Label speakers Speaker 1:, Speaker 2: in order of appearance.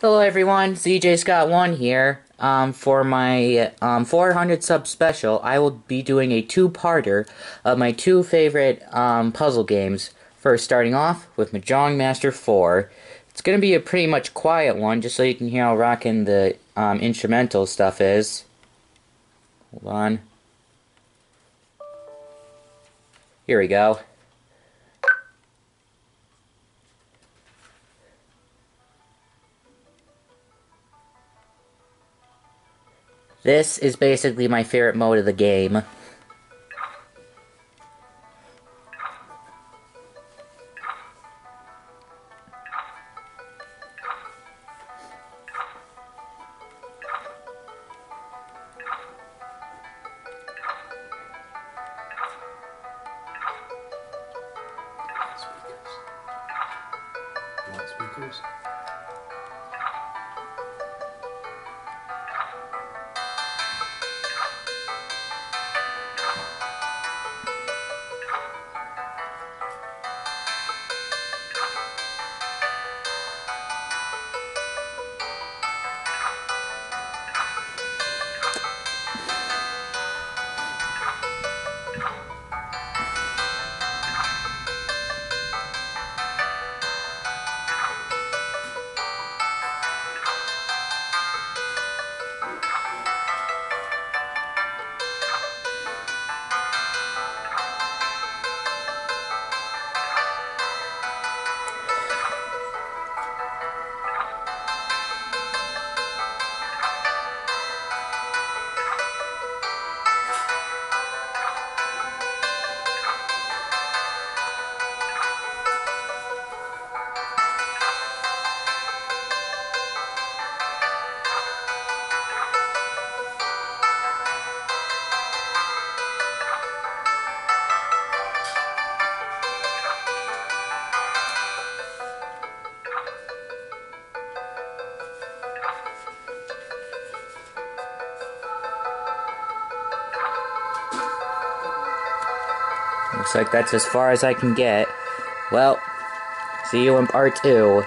Speaker 1: Hello everyone, CJ Scott 1 here. Um, for my um, 400 sub special, I will be doing a two-parter of my two favorite um, puzzle games. First, starting off with Mahjongg Master 4. It's going to be a pretty much quiet one, just so you can hear how rocking the um, instrumental stuff is. Hold on. Here we go. This is basically my favorite mode of the game. Looks like that's as far as I can get. Well, see you in part two.